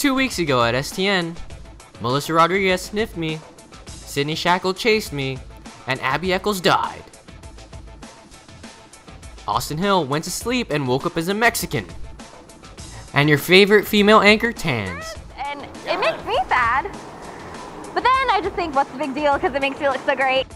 Two weeks ago at STN, Melissa Rodriguez sniffed me, Sydney Shackle chased me, and Abby Eccles died. Austin Hill went to sleep and woke up as a Mexican. And your favorite female anchor, Tans. And it makes me sad. But then I just think, what's the big deal? Because it makes me look so great.